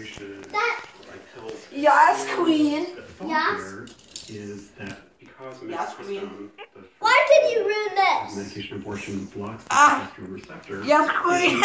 appreciative That- Yes, queen. Yes. Is that because Yes, mifepristone, queen. Why did you ruin this? medication abortion blocks the Ah. progesterone receptor, Yes, queen.